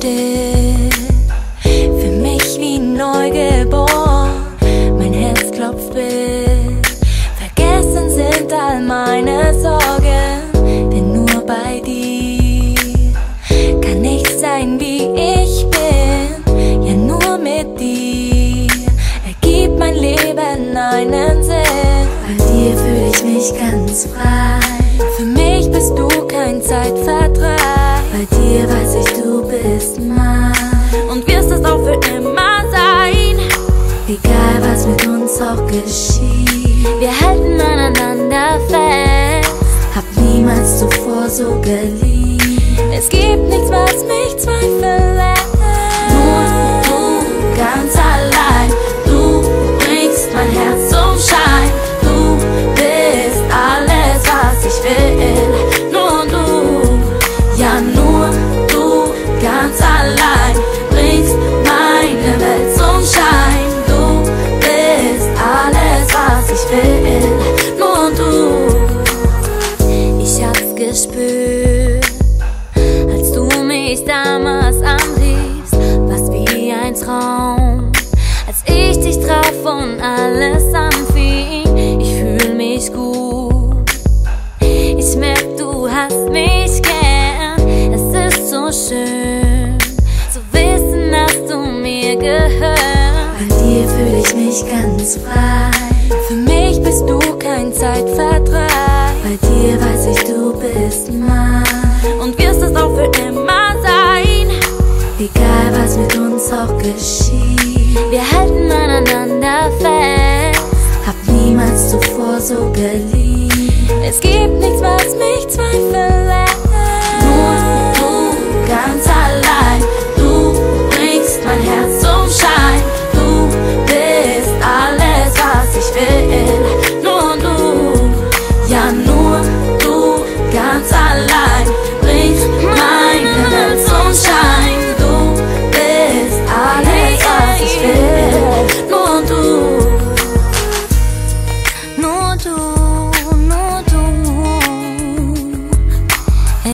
bin für mich wie neugeboren. Mein Herz klopft wild. Vergessen sind all meine Sorgen, denn nur bei dir kann ich sein, wie ich bin. Ja, nur mit dir ergibt mein Leben einen Sinn. Bei dir fühle ich mich ganz frei. Geschieht, Wir halten aneinander fest. hab niemals zuvor so geliebt. Es gibt nichts, was mich zweifeln gespürt, als du mich damals anriefst, was wie ein Traum. Als ich dich traf und alles anfing, ich fühl mich gut. Ich merk, du hast mich gern. Es ist so schön zu wissen, dass du mir gehörst. Bei dir fühle ich mich ganz frei. Für und wirst es auch für immer sein. Egal was mit uns auch geschieht, Wir halten aneinander fest. hab niemals zuvor so geliebt. Es gibt nichts, was mich zweifelt